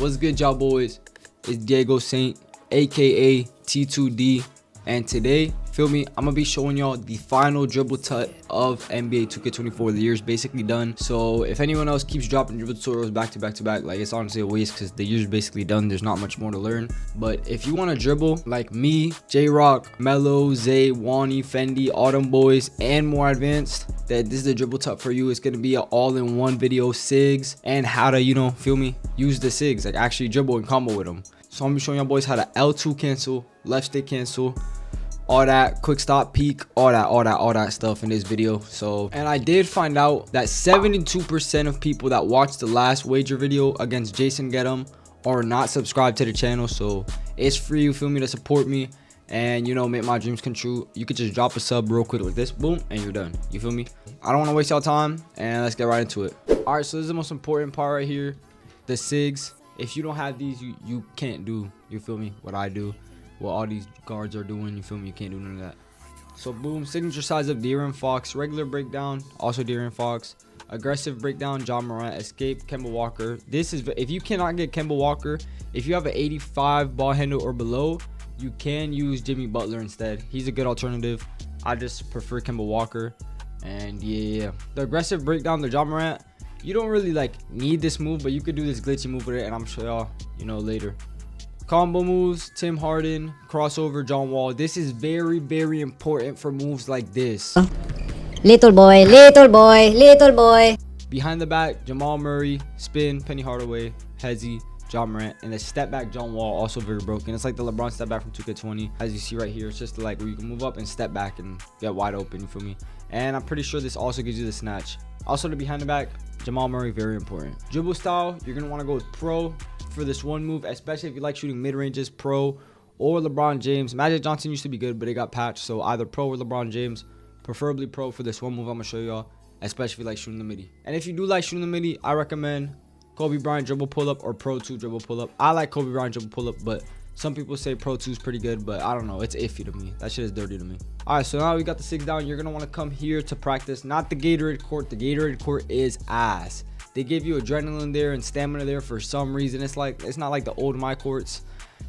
What's good, y'all boys? It's Diego Saint, aka T2D, and today, feel me, I'm gonna be showing y'all the final dribble tut of NBA 2K24. The year's basically done. So if anyone else keeps dropping dribble tutorials back to back to back, like it's honestly a waste because the year's basically done. There's not much more to learn. But if you want to dribble like me, J Rock, Mello, Zay, Wohnny, Fendi, Autumn Boys, and more advanced, that this is the dribble tut for you. It's gonna be an all-in-one video SIGs and how to, you know, feel me, use the SIGs, like actually dribble and combo with them. So I'm be showing y'all boys how to L2 cancel, left stick cancel, all that quick stop peek all that all that all that stuff in this video. So and i did find out that 72 percent of people that watched the last wager video against jason Gedham are not subscribed to the channel. So it's free you feel me to support me. And you know make my dreams come true. You could just drop a sub real quick like this boom and you're done. You feel me? I don't want to waste y'all time and let's get right into it. All right so this is the most important part right here. The sigs. If you don't have these you you can't do you feel me what i do what all these guards are doing. You feel me? You can't do none of that. So boom, signature size of De'Aaron Fox, regular breakdown, also De'Aaron Fox, aggressive breakdown, Ja Morant, escape, Kemba Walker. This is if you cannot get Kemba Walker, if you have an 85 ball handle or below, you can use Jimmy Butler instead. He's a good alternative. I just prefer Kemba Walker. And yeah, yeah. the aggressive breakdown, the Ja Morant, you don't really like need this move, but you could do this glitchy move with it, and I'm sure y'all, you know, later. Combo moves, Tim Hardaway, crossover, John Wall. This is very, very important for moves like this. Little boy, little boy, little boy. Behind the back, Jamal Murray, spin, Penny Hardaway, Hezzy, Ja Morant, and the step back John Wall also very broken. It's like the LeBron step back from 2K20. As you see right here, it's just like where you can move up and step back and get wide open, you feel me? And I'm pretty sure this also gives you the snatch. Also the behind the back, Jamal Murray, very important. Dribble style, you're gonna wanna go with pro, for this one move, especially if you like shooting mid ranges, pro or LeBron James. Magic Johnson used to be good, but it got patched. So either pro or LeBron James, preferably pro for this one move I'm gonna show y'all, especially if you like shooting the midi. And if you do like shooting the midi, I recommend Kobe Bryant dribble pull up or Pro 2 dribble pull up. I like Kobe Bryant dribble pull up, but some people say Pro 2 is pretty good, but I don't know. It's iffy to me. That shit is dirty to me. All right, so now we got the SIGs down. You're going to want to come here to practice. Not the Gatorade court. The Gatorade court is ass. They give you adrenaline there and stamina there for some reason. It's like it's not like the old my courts.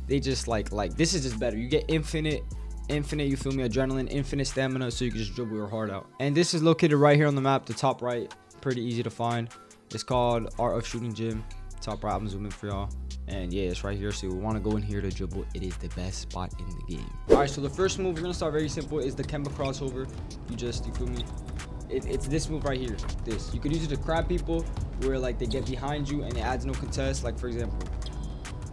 They just like like this is just better. You get infinite infinite you feel me adrenaline infinite stamina so you can just dribble your heart out and this is located right here on the map the top right pretty easy to find it's called art of shooting gym top right i'm zooming for y'all and yeah it's right here so we want to go in here to dribble it is the best spot in the game all right so the first move we're gonna start very simple is the kemba crossover you just you feel me it, it's this move right here. This. You could use it to crab people where like they get behind you and it adds no contest. Like for example,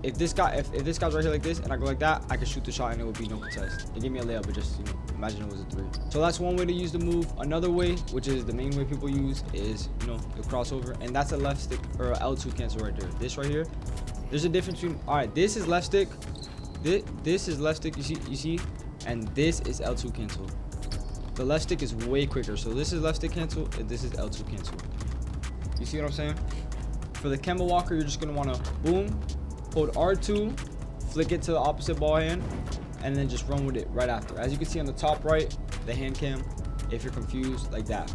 if this guy if, if this guy's right here like this and I go like that, I can shoot the shot and it would be no contest. It gave me a layup, but just you know, imagine it was a three. So that's one way to use the move. Another way, which is the main way people use, is you know the crossover, and that's a left stick or L2 cancel right there. This right here, there's a difference between all right, this is left stick, this this is left stick, you see, you see, and this is L2 cancel. The left stick is way quicker. So this is left stick cancel, and this is L2 cancel. You see what I'm saying? For the Kemba Walker, you're just gonna wanna boom, hold R2, flick it to the opposite ball hand, and then just run with it right after. As you can see on the top right, the hand cam, if you're confused, like that.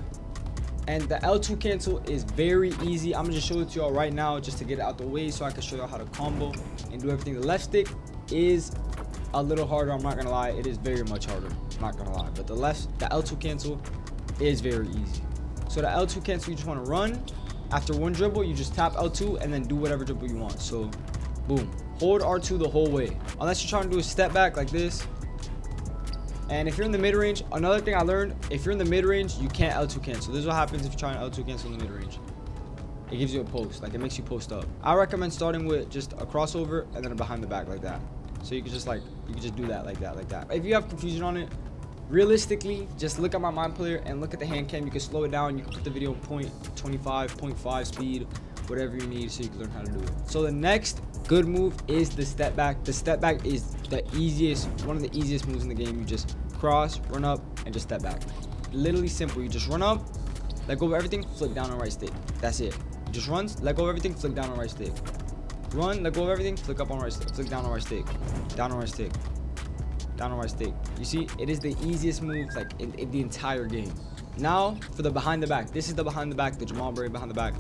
And the L2 cancel is very easy. I'm gonna just show it to y'all right now just to get it out the way so I can show y'all how to combo and do everything. The left stick is a little harder. I'm not gonna lie. It is very much harder. I'm not gonna lie. But the left, the L2 cancel is very easy. So the L2 cancel, you just want to run. After one dribble, you just tap L2 and then do whatever dribble you want. So, boom. Hold R2 the whole way. Unless you're trying to do a step back like this. And if you're in the mid range, another thing I learned, if you're in the mid range, you can't L2 cancel. This is what happens if you're trying to L2 cancel in the mid range. It gives you a post, like it makes you post up. I recommend starting with just a crossover and then a behind the back like that. So you can just like, you can just do that like that, like that. If you have confusion on it, realistically, just look at my mind player and look at the hand cam. You can slow it down. You can put the video point 25, 0.5 speed, whatever you need so you can learn how to do it. So the next good move is the step back. The step back is the easiest, one of the easiest moves in the game. You just cross, run up, and just step back. Literally simple. You just run up, let go of everything, flick down on right stick. That's it. Just runs, let go of everything, flick down on right stick. Run, let go of everything, flick up on right stick, flick down on right stick, down on right stick, down on right stick. You see, it is the easiest move like in, in the entire game. Now for the behind the back. This is the behind the back, the Jamal Murray behind the back.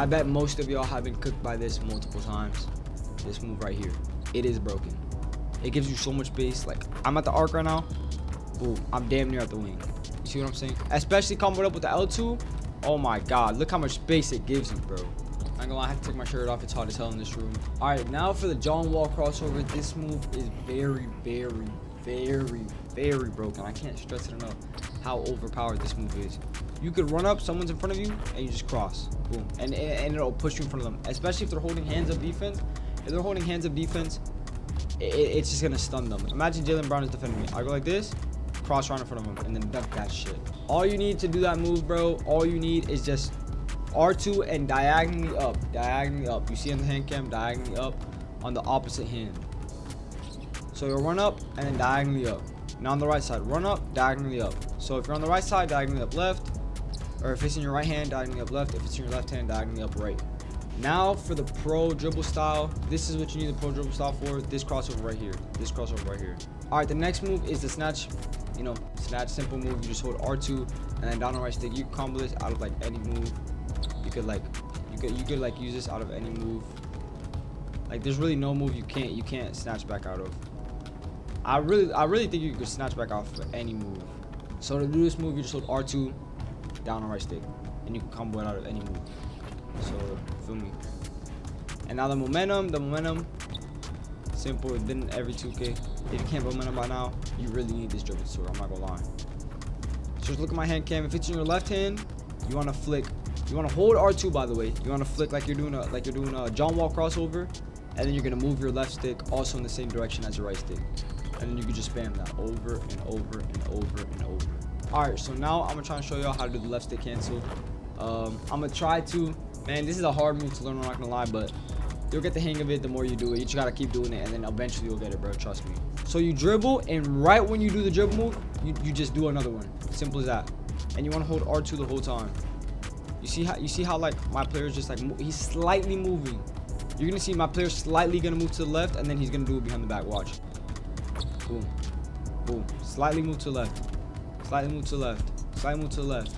I bet most of y'all have been cooked by this multiple times. This move right here. It is broken. It gives you so much space. Like, I'm at the arc right now. Boom. I'm damn near at the wing. You see what I'm saying? Especially comboed up with the L2. Oh my god. Look how much space it gives you, bro. I'm gonna have to take my shirt off. It's hot as hell in this room. All right, now for the John Wall crossover. This move is very, very, very, very broken. I can't stress it enough how overpowered this move is. You could run up, someone's in front of you, and you just cross. Boom. And, and it'll push you in front of them. Especially if they're holding hands of defense. If they're holding hands of defense, it, it's just gonna stun them. Imagine Jaylen Brown is defending me. I go like this, cross right in front of him, and then duck that shit. All you need to do that move, bro, all you need is just R2 and diagonally up. Diagonally up. You see on the hand cam, diagonally up on the opposite hand. So you'll run up and then diagonally up. Now on the right side, run up, diagonally up. So if you're on the right side, diagonally up left. Or if it's in your right hand, diagonally up left. If it's in your left hand, diagonally up right. Now for the pro dribble style. This is what you need the pro dribble style for. This crossover right here. This crossover right here. All right, the next move is the snatch. You know, snatch simple move. You just hold R2 and then down the right stick. You combo this out of like any move you could like you could you could like use this out of any move like there's really no move you can't you can't snatch back out of i really i really think you could snatch back off of any move so to do this move you just hold r2 down on right stick and you can combo it out of any move so feel me? And now the momentum the momentum. Simple it's then every 2k if you can't momentum by now you really need this dribble sword i'm not gonna lie. So just look at my hand cam. If it's in your left hand you want to flick. You want to hold R2 by the way. You want to flick like you're doing a like you're doing a John Wall crossover, and then you're gonna move your left stick also in the same direction as your right stick, and then you can just spam that over and over and over and over. All right, so now I'm gonna try and show y'all how to do the left stick cancel. Um, I'm gonna try to. Man, this is a hard move to learn. I'm not gonna lie, but you'll get the hang of it the more you do it. You just gotta keep doing it, and then eventually you'll get it, bro. Trust me. So you dribble, and right when you do the dribble move, you, you just do another one. Simple as that. And you want to hold R2 the whole time. You see how you see how like my player is just like he's slightly moving. You're gonna see my player slightly gonna move to the left, and then he's gonna do it behind the back. Watch. Boom, boom. Slightly move to the left. Slightly move to left. Slightly move to left.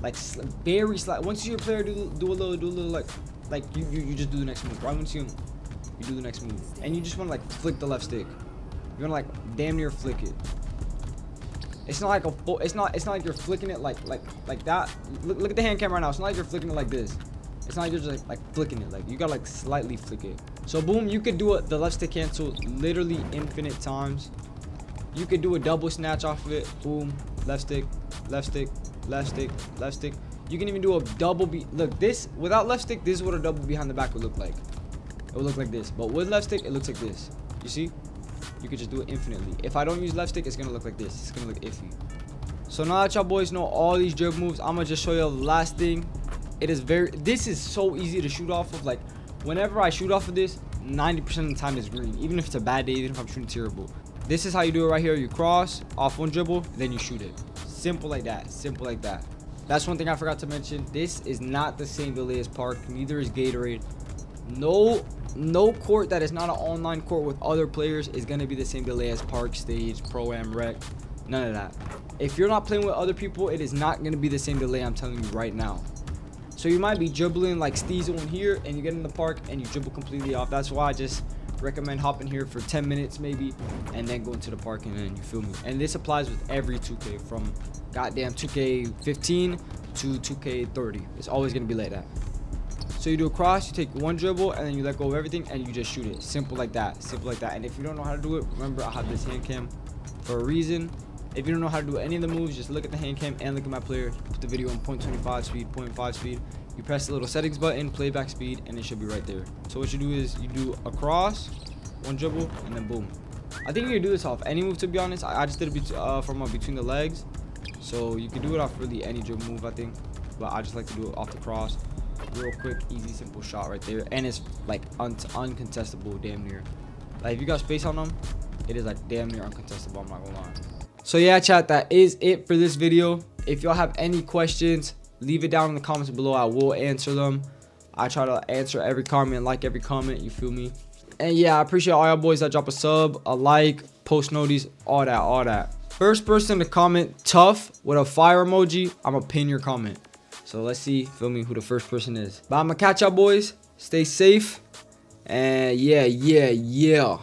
Like very slight. Once your player do do a little do a little like like you you, you just do the next move. Right when you you do the next move, and you just want to like flick the left stick. You're gonna like damn near flick it. It's not like a full. It's not. It's not like you're flicking it like like like that. Look, look at the hand camera right now. It's not like you're flicking it like this. It's not like you're just like, like flicking it. Like you gotta like slightly flick it. So boom, you could do it. The left stick cancel literally infinite times. You could do a double snatch off of it. Boom, left stick, left stick, left stick, left stick. You can even do a double be. Look, this without left stick, this is what a double behind the back would look like. It would look like this. But with left stick, it looks like this. You see? you could just do it infinitely. If I don't use left stick, it's gonna look like this. It's gonna look iffy. So now that y'all boys know all these dribble moves, I'm gonna just show you the last thing. It is very, this is so easy to shoot off of. Like, whenever I shoot off of this, 90% of the time is green. Even if it's a bad day, even if I'm shooting terrible. This is how you do it right here. You cross off one dribble, then you shoot it. Simple like that. Simple like that. That's one thing I forgot to mention. This is not the same delay as Park. Neither is Gatorade. No no court that is not an online court with other players is going to be the same delay as park stage pro am rec none of that if you're not playing with other people it is not going to be the same delay i'm telling you right now so you might be dribbling like Steezo in here and you get in the park and you dribble completely off that's why i just recommend hopping here for 10 minutes maybe and then going to the park and then you feel me and this applies with every 2k from goddamn 2k15 to 2k30 it's always going to be like that so you do a cross, you take one dribble, and then you let go of everything, and you just shoot it. Simple like that. Simple like that. And if you don't know how to do it, remember I have this hand cam for a reason. If you don't know how to do any of the moves, just look at the hand cam and look at my player. Put the video on 0.25 speed, 0.5 speed. You press the little settings button, playback speed, and it should be right there. So what you do is you do a cross, one dribble, and then boom. I think you can do this off any move, to be honest. I, I just did it uh, from uh, between the legs. So you can do it off really any dribble move, I think. But I just like to do it off the cross real quick, easy, simple shot right there. And it's like un uncontestable, damn near. Like if you got space on them, it is like damn near uncontestable. I'm not gonna lie. So yeah, chat, that is it for this video. If y'all have any questions, leave it down in the comments below. I will answer them. I try to answer every comment, like every comment. You feel me? And yeah, I appreciate all y'all boys that drop a sub, a like, post notice, all that, all that. First person to comment tough with a fire emoji, I'm gonna pin your comment. So let's see, feel me, who the first person is. But I'm gonna catch y'all boys. Stay safe. And yeah, yeah, yeah.